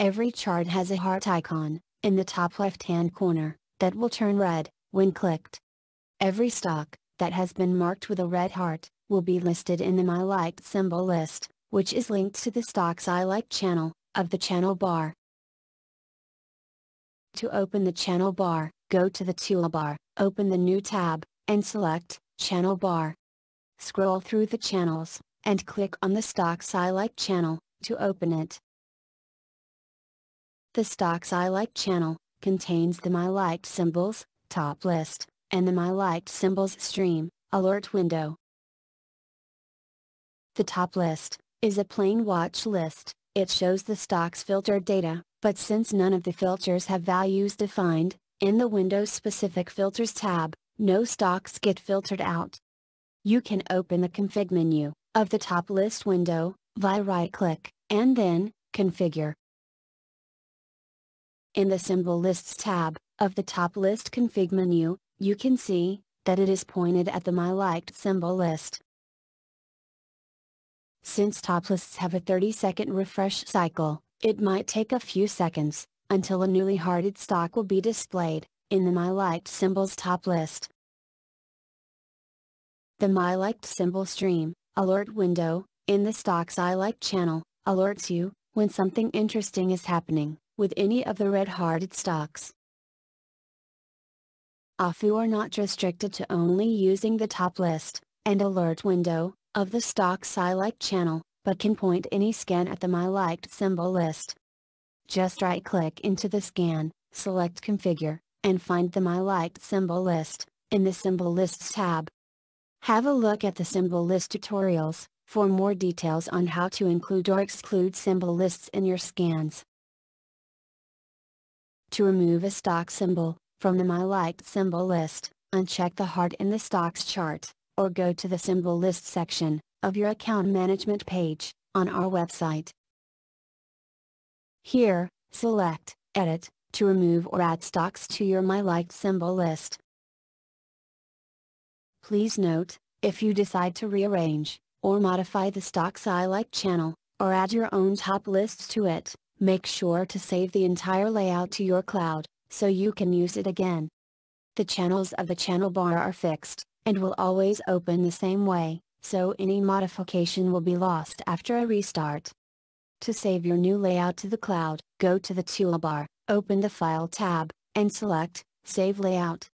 every chart has a heart icon, in the top left hand corner, that will turn red, when clicked. Every stock, that has been marked with a red heart, will be listed in the My Liked symbol list, which is linked to the Stocks I Like channel, of the channel bar. To open the channel bar, go to the toolbar, open the new tab, and select, Channel Bar. Scroll through the channels, and click on the Stocks I Like channel, to open it. The Stocks I Like channel, contains the My Liked symbols, top list, and the My Liked symbols stream, alert window. The top list, is a plain watch list, it shows the stock's filtered data, but since none of the filters have values defined, in the Windows Specific Filters tab, no stocks get filtered out. You can open the config menu, of the top list window, via right click, and then, configure. In the Symbol Lists tab, of the top list config menu, you can see, that it is pointed at the My Liked symbol list. Since top lists have a 30 second refresh cycle, it might take a few seconds, until a newly hearted stock will be displayed, in the My Liked symbols top list. The My Liked symbol stream, alert window, in the Stocks I Like channel, alerts you, when something interesting is happening, with any of the red hearted stocks. AFU are not restricted to only using the top list, and alert window, of the Stocks I Like channel, but can point any scan at the My Liked symbol list. Just right click into the scan, select Configure, and find the My Liked symbol list, in the Symbol Lists tab. Have a look at the symbol list tutorials, for more details on how to include or exclude symbol lists in your scans. To remove a stock symbol, from the My Liked symbol list, uncheck the heart in the stocks chart or go to the symbol list section, of your account management page, on our website. Here, select, Edit, to remove or add stocks to your My Liked symbol list. Please note, if you decide to rearrange, or modify the Stocks I Like channel, or add your own top lists to it, make sure to save the entire layout to your cloud, so you can use it again. The channels of the channel bar are fixed, and will always open the same way, so any modification will be lost after a restart. To save your new layout to the cloud, go to the toolbar, open the File tab, and select, Save Layout.